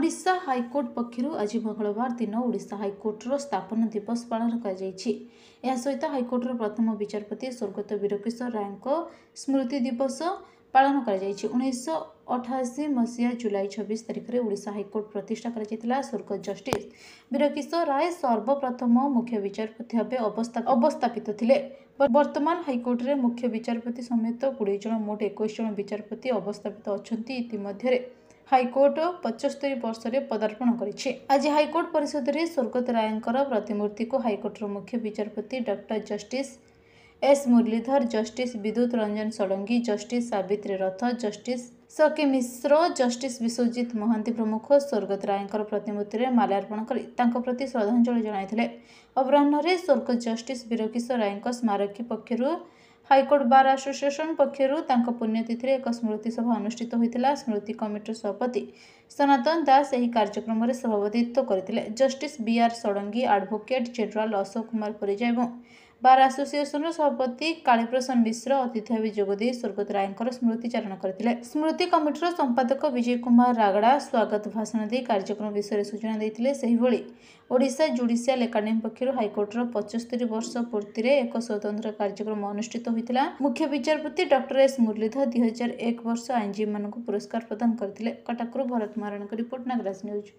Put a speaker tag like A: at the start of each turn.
A: High court ପକ୍ଷରୁ ଆଜି ମଙ୍ଗଳବାର ଦିନ ଓଡ଼ିଶା ହାଇକୋର୍ଟର ସ୍ଥାପନ ଦିବସ ପାଳନ କରାଯାଇଛି। ଏହା ସହିତ ହାଇକୋର୍ଟର ପ୍ରଥମ ବିଚାରପତି ସ୍ୱର୍ଗତ ବୀରକିଶୋର ରାୟଙ୍କ ସ୍ମୃତି ଦିବସ ପାଳନ କରାଯାଇଛି। ଉଣେଇଶହ ଅଠାଅଶୀ ମସିହା ଜୁଲାଇ ଛବିଶ ତାରିଖରେ ଓଡ଼ିଶା ହାଇକୋର୍ଟ ପ୍ରତିଷ୍ଠା କରାଯାଇଥିଲା ସ୍ୱର୍ଗତ ଜଷ୍ଟିସ୍ ବୀରକିଶୋର ରାୟ ସର୍ବପ୍ରଥମ ମୁଖ୍ୟ ବିଚାରପତି ଭାବେ ଅବସ୍ଥା ଅବସ୍ଥାପିତ ଥିଲେ। ବର୍ତ୍ତମାନ ହାଇକୋର୍ଟରେ ମୁଖ୍ୟ ବିଚାରପତି ସମେତ କୋଡ଼ିଏ ଜଣ ମୋଟ ଏକୋଇଶ ଜଣ ବିଚାରପତି ଅବସ୍ଥାପିତ ଅଛନ୍ତି। ଇତିମଧ୍ୟରେ ହାଇକୋର୍ଟ ପଞ୍ଚସ୍ତରୀ ବର୍ଷରେ ପଦାର୍ପଣ କରିଛି। ଆଜି ହାଇକୋର୍ଟ ପରିଷଦରେ ସ୍ୱର୍ଗତ ରାୟଙ୍କର ପ୍ରତିମୂର୍ତ୍ତିକୁ ହାଇକୋର୍ଟର ମୁଖ୍ୟ ବିଚାରପତି doctor justice S Muralidhar justice Bidyut Ranjan Sarangi justice Savitri Rath justice Saki Mishra justice Biswajit Mohanty ପ୍ରମୁଖ ସ୍ୱର୍ଗତ ରାୟଙ୍କର ପ୍ରତିମୂର୍ତ୍ତିରେ ମାଲ୍ୟାର୍ପଣ କରି ତାଙ୍କ ପ୍ରତି ଶ୍ରଦ୍ଧାଞ୍ଜଳି ଜଣାଇଥିଲେ। ଅପରାହ୍ନରେ ସ୍ୱର୍ଗତ ଜଷ୍ଟିସ୍ ବୀରକିଶୋର ରାୟଙ୍କ ସ୍ମାରକୀ ପକ୍ଷରୁ ହାଇକୋର୍ଟ ବାର୍ ଆସୋସିଏସନ ପକ୍ଷରୁ ତାଙ୍କ ପୁଣ୍ୟତିଥିରେ ଏକ ସ୍ମୃତି ସଭା ଅନୁଷ୍ଠିତ ହୋଇଥିଲା। ସ୍ମୃତି କମିଟିର ସଭାପତି ସନାତନ ଦାସ ଏହି କାର୍ଯ୍ୟକ୍ରମରେ ସଭାପତିତ୍ୱ କରିଥିଲେ। Justice B R Sarangi advocate general Ashok Kumar Parija ଏବଂ ବାର୍ ଆସୋସିଏସନର ସଭାପତି କାଳୀପ୍ରସନ୍ନ ମିଶ୍ର ଅତିଥି ଭାବେ ଯୋଗଦେଇ ସ୍ୱର୍ଗତ ରାୟଙ୍କର ସ୍ମୃତିଚାରଣ କରିଥିଲେ। ସ୍ମୃତି କମିଟିର ସମ୍ପାଦକ ବିଜୟ କୁମାର ରାଗଡ଼ା ସ୍ୱାଗତ ଭାଷଣ ଦେଇ କାର୍ଯ୍ୟକ୍ରମ ବିଷୟରେ ସୂଚନା ଦେଇଥିଲେ ସେହିଭଳି। ଓଡ଼ିଶା ଜୁଡ଼ିସିଆଲ ଏକାଡେମୀ ପକ୍ଷରୁ ହାଇକୋର୍ଟର ପଞ୍ଚସ୍ତରୀ ବର୍ଷ ପୂର୍ତ୍ତିରେ ଏକ ସ୍ୱତନ୍ତ୍ର କାର୍ଯ୍ୟକ୍ରମ ଅନୁଷ୍ଠିତ ହୋଇଥିଲା। ମୁଖ୍ୟ ବିଚାରପତି ଡକ୍ଟର ଏସ୍ ମୁରଲୀଧର ଦୁଇ ହଜାର ଏକ ବର୍ଷ ଆଇନଜୀବୀମାନଙ୍କୁ ପୁରସ୍କାର ପ୍ରଦାନ କରିଥିଲେ। କଟକରୁ ଭରତ ମହାରଣାଙ୍କ ରିପୋର୍ଟ ନାଗରାଜ ନ୍ୟୁଜ୍।